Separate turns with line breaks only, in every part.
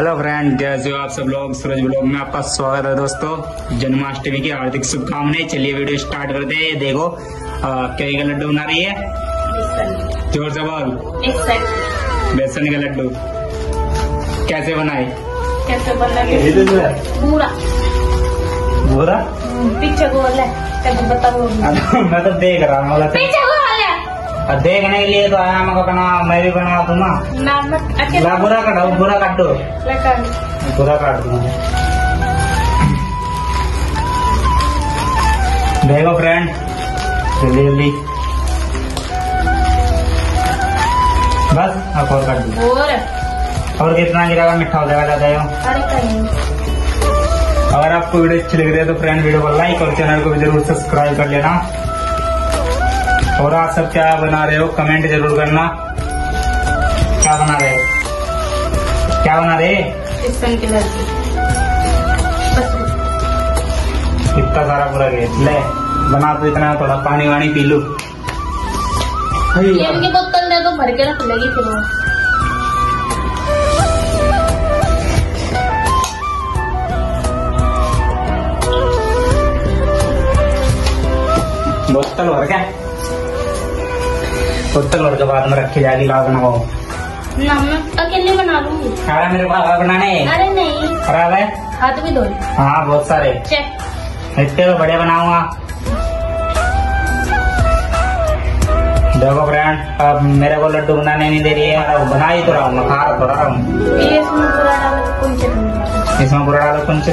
Hello friend कैसे हो आप सब लोग सूरज ब्लॉग में आपका स्वागत है दोस्तों। जन्माष्टमी की हार्दिक शुभकामनाएँ। चलिए वीडियो स्टार्ट करते हैं। ये देखो कई का लड्डू बना रही है? ज़ोर से बोल। बेसन का लड्डू। कैसे बनाए?
कैसे बनना
ये तो
पूरा
बुरा।
पीछे गोल है।
मैं तो देख रहा हूँ और देखने के लिए तो आया मैं बना मैं भी बना दूँ ना बुरा काटो बुरा काट बुरा काट दूँगा देखो फ्रेंड जल्दी जल्दी बस आप और काट दो
और
और कितना गिरेगा मिठा हो जाएगा
कहीं
अगर आपको वीडियो अच्छी लग रही है तो फ्रेंड वीडियो को लाइक और चैनल को भी ज़रूर सब्सक्राइब कर लेना और आप सब क्या बना रहे हो? कमेंट ज़रूर करना। क्या बना रहे? हो क्या बना रहे? इतना सारा पूरा गेट ले बना तो इतना थोड़ा पानी वानी पी लू।
बोतल दे दो भर के रख लेगी फिर वो।
बोतल भर क्या? बोतल भर के बाद में रखी जाएगी लाल बनाओ
ना मैं अकेले बना लूँगी
अरे मेरे को आगा बनाने
अरे नहीं
खराब है
हाथ भी धो
हाँ बहुत सारे इतने तो बढ़िया बनाऊँगा देखो फ्रेंड अब मेरे को लड्डू बनाने नहीं दे रही है अब बना ही तो रहा हूँ मैं खा तो रहा हूँ
इसमें पूरा डाला तो कौन से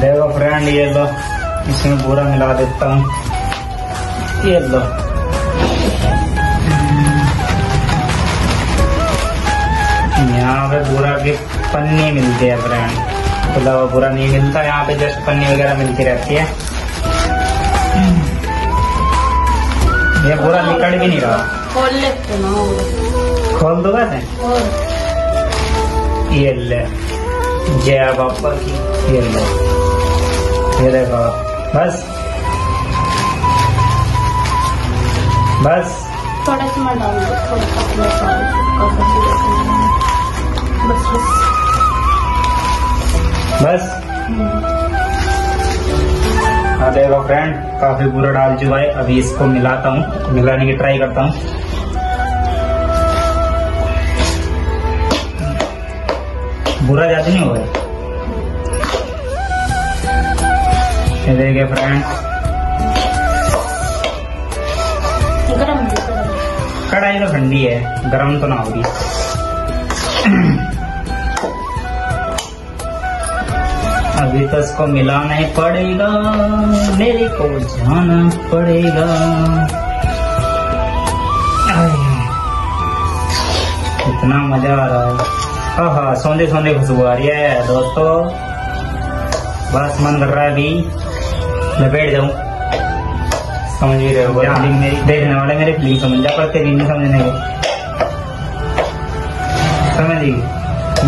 देखो फ्रेंड ये लो इसमें पूरा मिला देता हूँ ये लो यहाँ पे पूरा की पन्नी मिलती है फ्रेंड खुला हुआ पूरा नहीं मिलता यहाँ पे जस्ट पन्नी वगैरह मिलती रहती है। ये पूरा निकल भी नहीं रहा।
खोल लेते ना।
खोल दो कैसे ये ले। जय बापा की ये ले। ये देखो बस। बस।
थोड़ा सा बस। बस
बस हाँ देखो फ्रेंड काफ़ी बुरा डाल चुका है। अभी इसको मिलाता हूँ। मिलाने की ट्राई करता हूँ। बुरा ज़्यादा नहीं होगा। ये देखिए फ्रेंड कढ़ाई तो ठंडी है, गर्म तो ना होगी। अभी तो इसको मिलाना ही पड़ेगा, मेरे को जाना पड़ेगा। इतना मज़ा आ रहा है। हाँ हाँ सोने सोने खुशबू आ रही है, दोस्तों। बस मन कर रहा है अभी बैठ जाऊँ। समझ भी रहे हो फीलिंग मेरी देखने वाले मेरी फीलिंग समझ जा पर तेरी नहीं समझने को समझी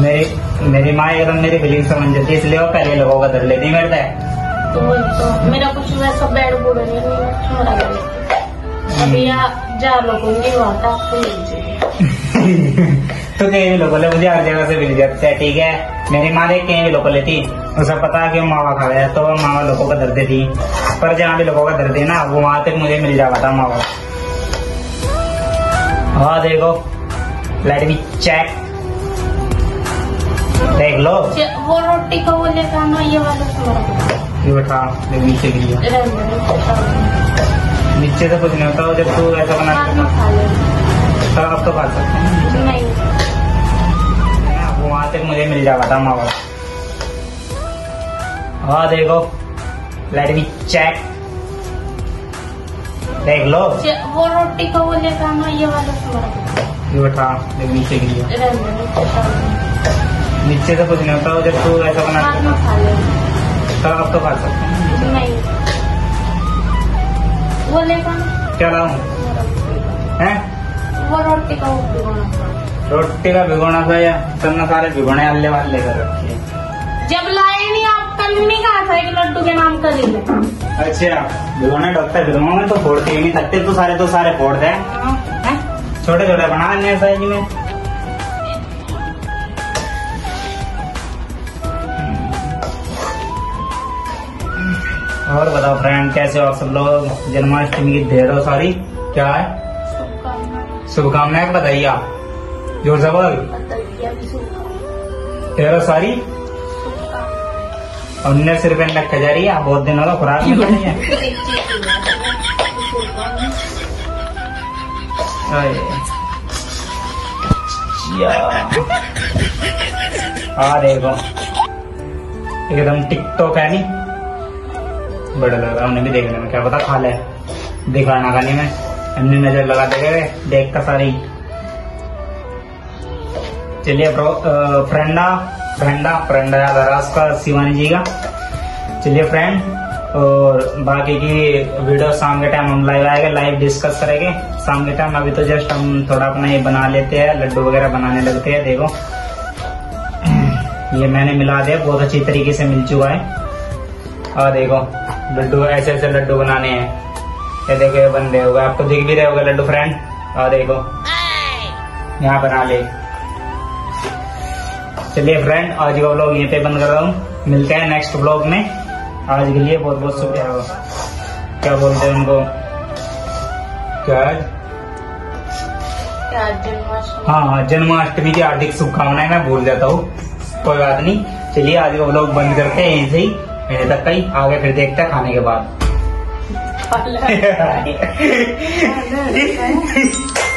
मेरी मेरी माँ एकदम मेरी फीलिंग समझ जाती है इसलिए वो पहले लोगों का धर लेती मेरे
तो मेरा कुछ वैसा बैड बुड नहीं है, अभी जा लोगों
तो कहीं भी लोगों ले मुझे हर जगह से मिल जाते हैं ठीक है? मेरी माँ देख कहीं भी लोगों लेती उसे पता है कि मावा खा गया तो वो मावा लोगों का दर्द थी पर जहाँ भी लोगों का दर्द है ना वो वहाँ तक मुझे मिल जाता था मावा। हाँ देखो। लेट मी चेक देख लो।
वो रोटी को वो ये वाला
ये बैठा नीचे गिरी नीचे से कुछ नहीं होता जब तू ऐसा बना
बाद में खा लेना।
तब आप तो खा सकते हैं। वहाँ मिल जाता था मावा। हाँ देखो। लेट मी चेक देख लो।
वो रोटी का वो लेकर आना ये वाला
ये बैठा ये नीचे गिरी है। नीचे से कुछ नहीं होता जब तू ऐसा बना
में खा
आप तो खा सकते हैं।
नहीं। वो लेकर
क्या लाऊं? हैं?
वो रोटी का वो।
रोटी का भिगोना था या सबने सारे भिगोने आले वाले कर रखे
जब लाए नहीं आप कल नहीं कहा था कि लड्डू के नाम कर लेंगे
अच्छा भिगोने डॉक्टर भिगोने तो फोड़ते ही नहीं सकते तो सारे तो सारे फोड़ते
हाँ, हैं
छोटे छोटे बना लेने साइज़ में और बताओ फ्रेंड कैसे हो आप सब लोग? जन्माष्टमी की ढेरों सारी क्या है?
शुभकामनाएँ
बताइए आप। ज़ोर
शुभकामनाएँ
ढेरों सारी उन्नीस रुपए में रखा जा रही है बहुत दिन होगा खुराक नहीं है
है,
अरे। एकदम टिकटॉक है नहीं बड़ा लग रहा है उन्हें भी देखने में क्या पता खा ले दिखाना खाने में हमने नज़र लगा देगा देख का सारी चलिए ब्रो फ्रेंडा फ्रेंडा फ्रेंडा याद आ रहा उसका शिवानी जी का। चलिए फ्रेंड और बाकी की वीडियो शाम के टाइम हम लाइव आएगा लाइव डिस्कस करेंगे। शाम के टाइम अभी तो जस्ट हम थोड़ा अपना ये बना लेते हैं लड्डू वगैरह बनाने लगते हैं देखो। ये मैंने मिला दिया बहुत अच्छी तरीके से मिल चुका है। और देखो लड्डू ऐसे ऐसे लड्डू बनाने हैं। ये देखो ये बन रहे होगा। आपको दिख भी रहे होगा लड्डू फ्रेंड और देखो। यहाँ बना ले। चलिए फ्रेंड आज का व्लॉग यहीं पे बंद कर रहा हूँ। मिलते हैं नेक्स्ट व्लॉग में। आज के लिए बहुत बहुत शुक्रिया क्या बोलते हैं उनको? क्या है?
जन्माष्टमी?
हाँ हाँ जन्माष्टमी की हार्दिक शुभकामनाएँ मैं भूल जाता हूँ। कोई बात नहीं। चलिए आज का ब्लॉग बंद करते हैं यहीं से ही। यहीं तक का ही। आगे फिर देखते हैं खाने के बाद।